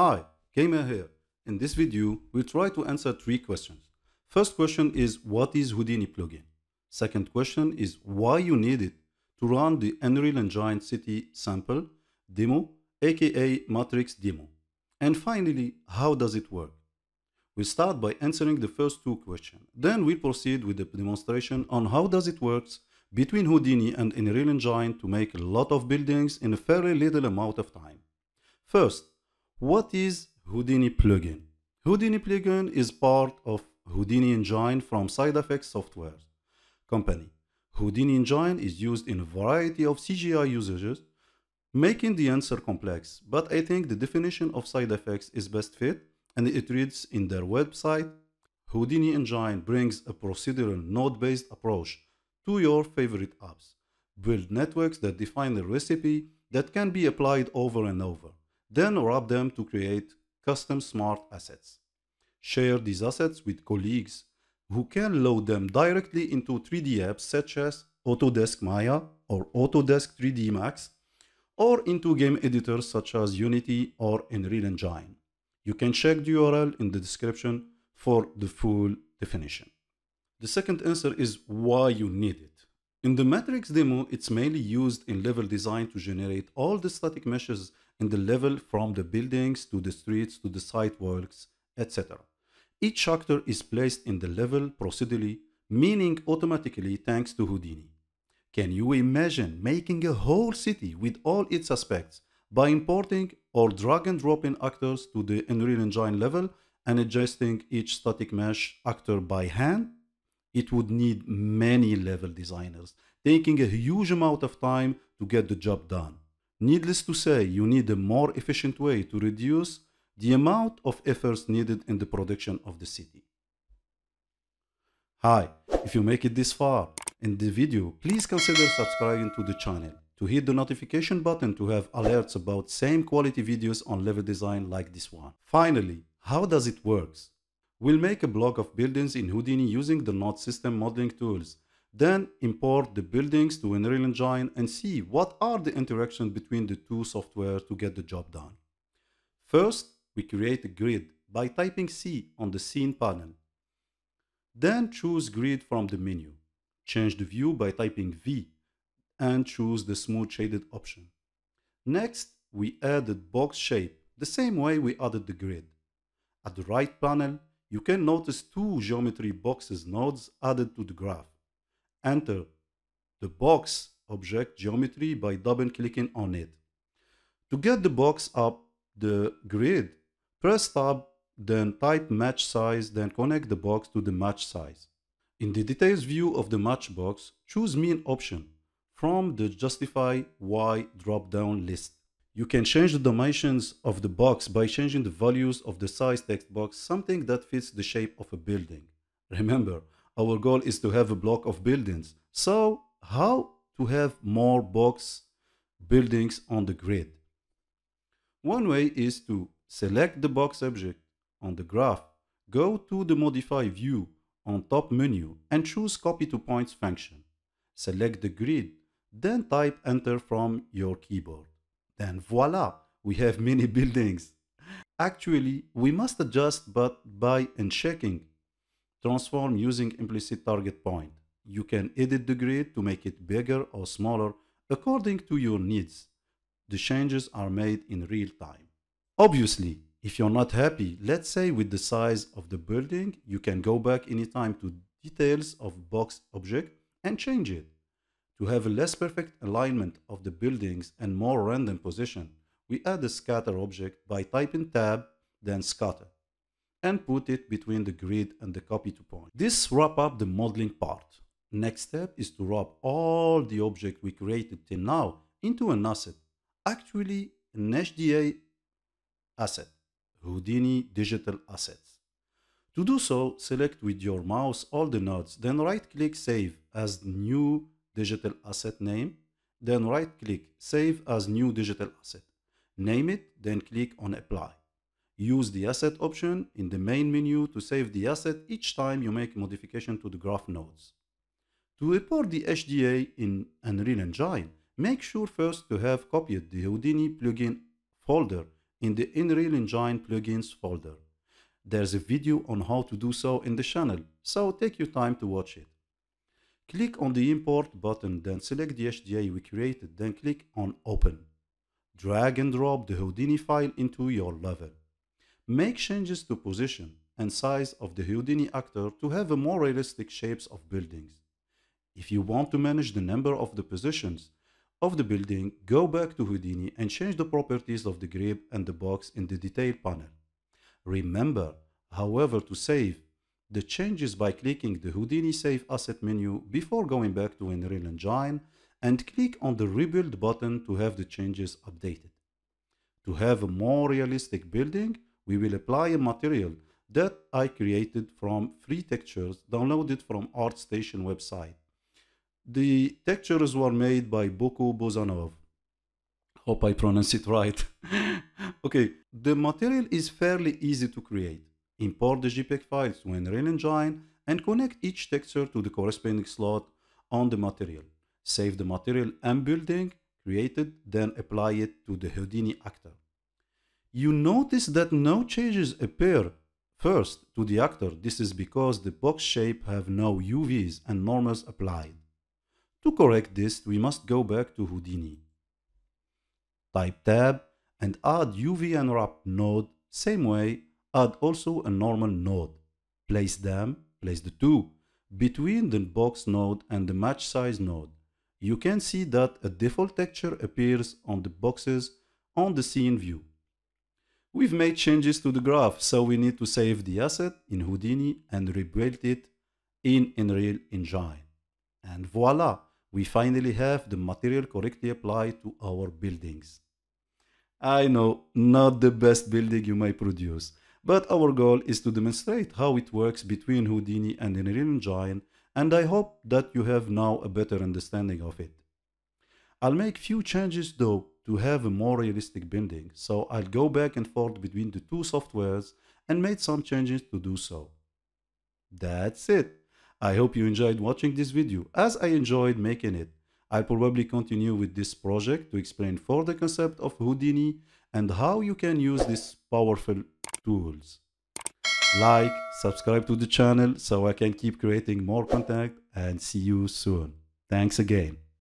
Hi, Gama here. In this video, we'll try to answer three questions. First question is what is Houdini plugin? Second question is why you need it to run the Unreal Engine City sample demo, aka Matrix demo. And finally, how does it work? We'll start by answering the first two questions. Then we'll proceed with the demonstration on how does it works between Houdini and Unreal Engine to make a lot of buildings in a fairly little amount of time. First, what is Houdini plugin? Houdini plugin is part of Houdini Engine from SideFX Software company. Houdini Engine is used in a variety of CGI usages, making the answer complex, but I think the definition of SideFX is best fit and it reads in their website, Houdini Engine brings a procedural node-based approach to your favorite apps. Build networks that define a recipe that can be applied over and over. Then wrap them to create custom smart assets. Share these assets with colleagues who can load them directly into 3D apps such as Autodesk Maya or Autodesk 3D Max or into game editors such as Unity or Unreal Engine. You can check the URL in the description for the full definition. The second answer is why you need it. In the Matrix demo, it's mainly used in level design to generate all the static meshes in the level from the buildings to the streets to the sidewalks, etc. Each actor is placed in the level procedurally, meaning automatically thanks to Houdini. Can you imagine making a whole city with all its aspects by importing or drag and dropping actors to the Unreal Engine level and adjusting each static mesh actor by hand? It would need many level designers, taking a huge amount of time to get the job done. Needless to say, you need a more efficient way to reduce the amount of efforts needed in the production of the city. Hi, if you make it this far in the video, please consider subscribing to the channel to hit the notification button to have alerts about same quality videos on level design like this one. Finally, how does it works? We'll make a block of buildings in Houdini using the node system modeling tools then import the buildings to Unreal Engine and see what are the interactions between the two software to get the job done. First, we create a grid by typing C on the scene panel. Then choose grid from the menu. Change the view by typing V and choose the smooth shaded option. Next, we add added box shape the same way we added the grid. At the right panel, you can notice two geometry boxes nodes added to the graph. Enter the box object geometry by double clicking on it. To get the box up the grid, press tab, then type match size, then connect the box to the match size. In the details view of the match box, choose min option from the justify Y drop-down list. You can change the dimensions of the box by changing the values of the size text box, something that fits the shape of a building. Remember, our goal is to have a block of buildings. So how to have more box buildings on the grid? One way is to select the box object on the graph, go to the modify view on top menu and choose copy to points function. Select the grid, then type enter from your keyboard. Then voila, we have many buildings. Actually, we must adjust but by unchecking Transform using implicit target point. You can edit the grid to make it bigger or smaller according to your needs. The changes are made in real time. Obviously, if you're not happy, let's say with the size of the building, you can go back anytime to details of box object and change it. To have a less perfect alignment of the buildings and more random position, we add a scatter object by typing tab, then scatter and put it between the grid and the copy to point. This wrap up the modeling part. Next step is to wrap all the object we created till now into an asset, actually an HDA asset, Houdini Digital Assets. To do so, select with your mouse all the nodes, then right-click Save as New Digital Asset Name, then right-click Save as New Digital Asset. Name it, then click on Apply. Use the asset option in the main menu to save the asset each time you make modification to the graph nodes. To import the HDA in Unreal Engine, make sure first to have copied the Houdini plugin folder in the Unreal Engine plugins folder. There's a video on how to do so in the channel, so take your time to watch it. Click on the import button, then select the HDA we created, then click on open. Drag and drop the Houdini file into your level. Make changes to position and size of the Houdini actor to have a more realistic shapes of buildings. If you want to manage the number of the positions of the building, go back to Houdini and change the properties of the grid and the box in the detail panel. Remember, however, to save the changes by clicking the Houdini Save Asset menu before going back to Unreal Engine and click on the Rebuild button to have the changes updated. To have a more realistic building, we will apply a material that I created from free textures downloaded from ArtStation website. The textures were made by Boku Bozanov. Hope I pronounce it right. okay, the material is fairly easy to create. Import the JPEG files to Unreal Engine and connect each texture to the corresponding slot on the material. Save the material and building created, then apply it to the Houdini actor. You notice that no changes appear first to the actor. This is because the box shape have no UVs and normals applied. To correct this, we must go back to Houdini. Type tab and add UV unwrap node. Same way, add also a normal node. Place them, place the two, between the box node and the match size node. You can see that a default texture appears on the boxes on the scene view. We've made changes to the graph, so we need to save the asset in Houdini and rebuild it in Unreal Engine. And voila, we finally have the material correctly applied to our buildings. I know, not the best building you may produce, but our goal is to demonstrate how it works between Houdini and Unreal Engine, and I hope that you have now a better understanding of it. I'll make few changes though to have a more realistic building, so I'll go back and forth between the two softwares and made some changes to do so. That's it. I hope you enjoyed watching this video as I enjoyed making it. I'll probably continue with this project to explain further the concept of Houdini and how you can use this powerful tools. Like, subscribe to the channel so I can keep creating more content and see you soon. Thanks again.